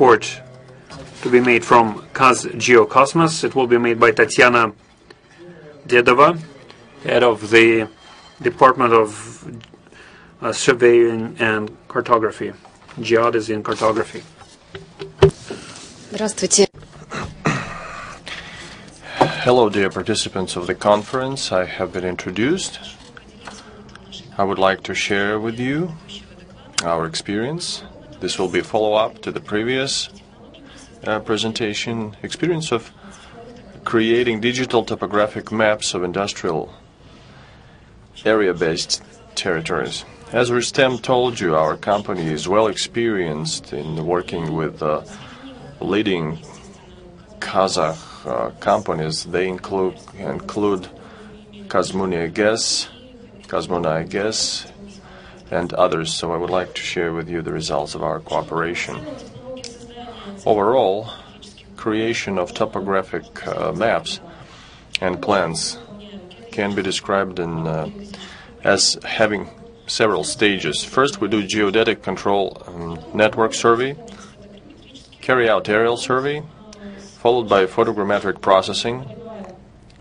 report to be made from Kaz Geocosmos. It will be made by Tatiana Dedova, head of the Department of uh, Surveying and Cartography, Geodesy and Cartography. Здравствуйте. Hello, dear participants of the conference. I have been introduced. I would like to share with you our experience. this will be a follow-up to the previous uh, presentation. Experience of creating digital topographic maps of industrial area-based territories. As Rustem told you, our company is well experienced in working with uh, leading Kazakh uh, companies. They include include and others. So I would like to share with you the results of our cooperation. Overall, creation of topographic uh, maps and plans can be described in uh, as having several stages. First, we do geodetic control um, network survey, carry out aerial survey, followed by photogrammetric processing,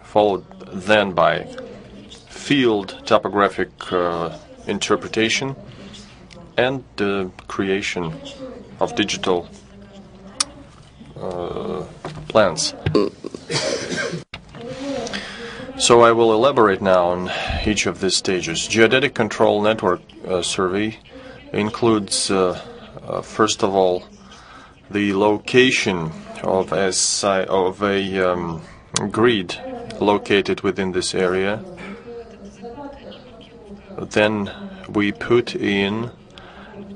followed then by field topographic uh, interpretation, and the creation of digital uh, plans. So I will elaborate now on each of these stages. Geodetic control network uh, survey includes, uh, uh, first of all, the location of of a um, grid located within this area. Then we put in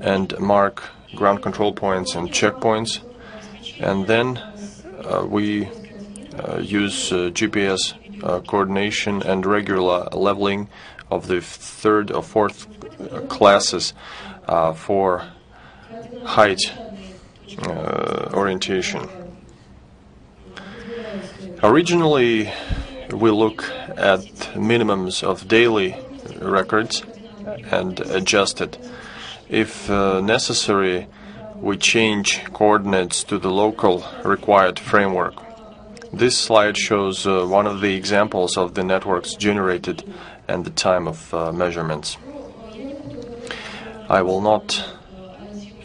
and mark ground control points and checkpoints, and then uh, we uh, use uh, GPS uh, coordination and regular leveling of the third or fourth uh, classes uh, for height orientation. Originally, we look at minimums of daily records and adjust it. If uh, necessary, we change coordinates to the local required framework. This slide shows uh, one of the examples of the networks generated and the time of uh, measurements. I will not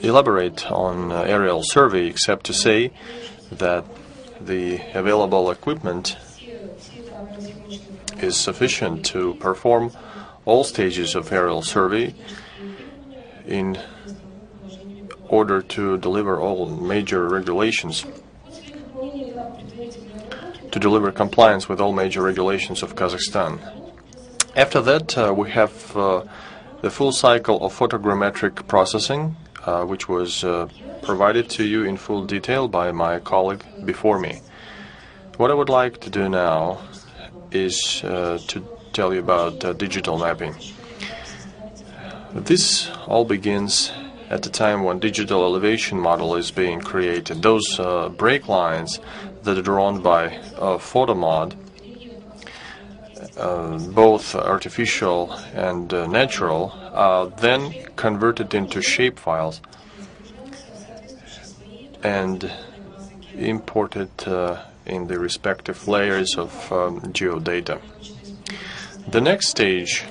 elaborate on uh, aerial survey except to say that the available equipment is sufficient to perform all stages of aerial survey in order to deliver all major regulations to deliver compliance with all major regulations of Kazakhstan. After that, uh, we have uh, the full cycle of photogrammetric processing, uh, which was uh, provided to you in full detail by my colleague before me. What I would like to do now is uh, to tell you about uh, digital mapping. This all begins at the time when digital elevation model is being created. Those uh, break lines that are drawn by uh, PHOTOMOD, uh, both artificial and uh, natural, are then converted into shape files and imported uh, in the respective layers of um, geodata. The next stage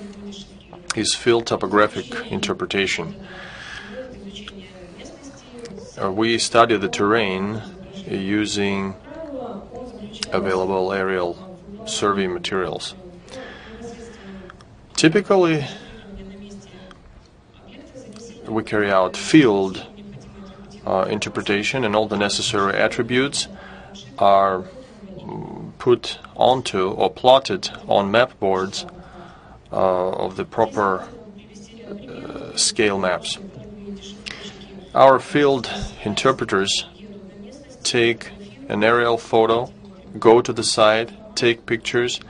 is field topographic interpretation. Uh, we study the terrain using available aerial survey materials. Typically, we carry out field uh, interpretation, and all the necessary attributes are put onto or plotted on map boards uh, of the proper uh, scale maps. Our field interpreters take an aerial photo, go to the site, take pictures,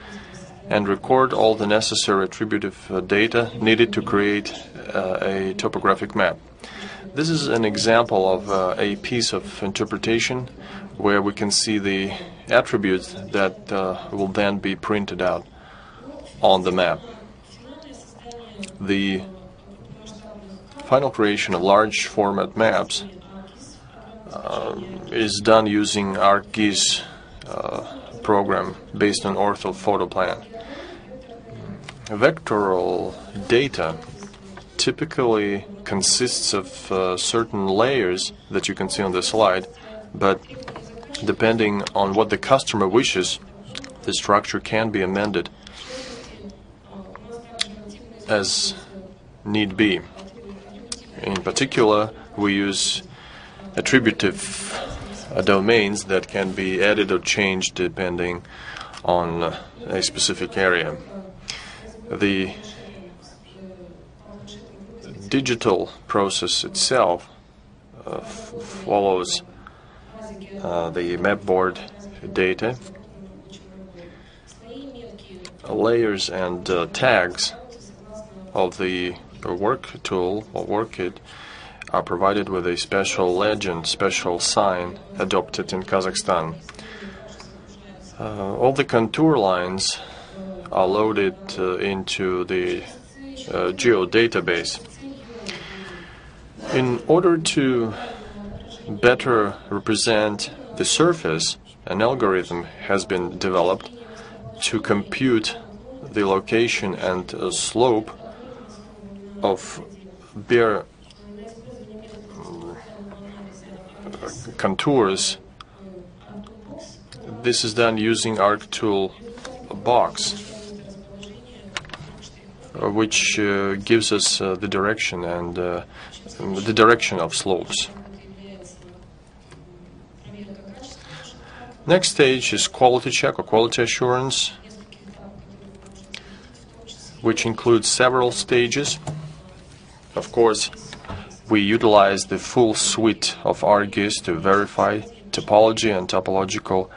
and record all the necessary attributive uh, data needed to create uh, a topographic map. This is an example of uh, a piece of interpretation where we can see the attributes that uh, will then be printed out on the map. The final creation of large format maps uh, is done using ArcGIS uh, program based on orthophoto plan. Vectoral data typically consists of uh, certain layers that you can see on the slide, but depending on what the customer wishes, the structure can be amended as need be. In particular, we use attributive uh, domains that can be added or changed depending on uh, a specific area. The digital process itself uh, follows uh, the mapboard data, layers and uh, tags of the work tool or work kit are provided with a special legend, special sign adopted in Kazakhstan. Uh, all the contour lines are loaded uh, into the uh, geo database. In order to better represent the surface, an algorithm has been developed to compute the location and uh, slope of bare contours. This is done using ArcTool box, uh, which uh, gives us uh, the direction and uh, the direction of slopes. Next stage is quality check or quality assurance, which includes several stages. Of course, we utilize the full suite of ArcGIS to verify topology and topological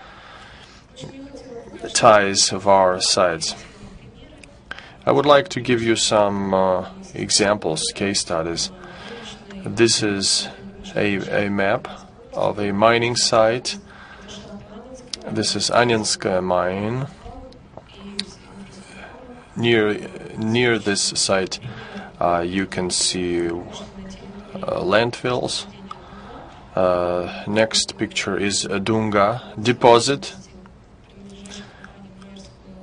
ties of our sites. I would like to give you some uh, examples, case studies. This is a, a map of a mining site. This is Anenskaya mine. Near near this site, uh, you can see uh, landfills. Uh, next picture is a Dunga deposit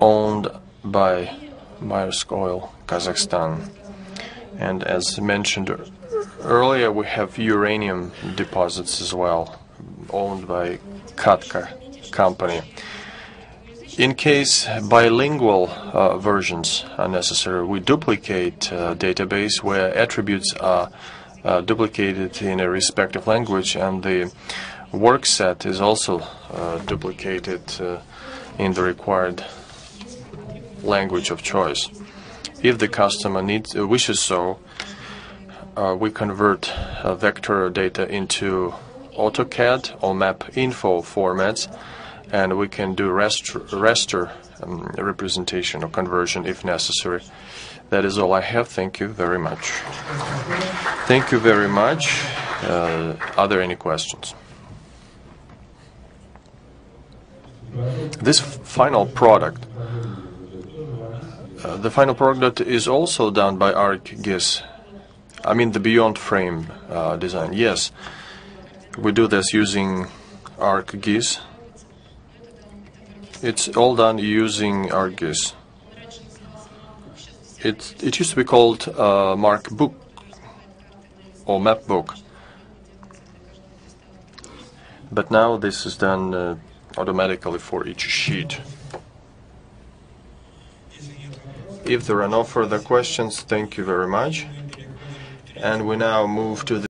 owned by Maersk Oil, Kazakhstan. And as mentioned earlier, we have uranium deposits as well, owned by KATCO company. In case bilingual uh, versions are necessary, we duplicate uh, database where attributes are uh, duplicated in a respective language and the work set is also uh, duplicated uh, in the required language of choice. If the customer needs, uh, wishes so, we convert vector data into AutoCAD or MapInfo formats and we can do raster, um, representation or conversion if necessary. That is all I have. Thank you very much. Thank you very much. Uh, are there any questions? This final product, uh, the final product is also done by ArcGIS. I mean the Beyond Frame uh, design. Yes, we do this using ArcGIS it's all done using ArcGIS. It, it used to be called uh, Mark Book or Map Book. But now this is done uh, automatically for each sheet. If there are no further questions, thank you very much. And we now move to the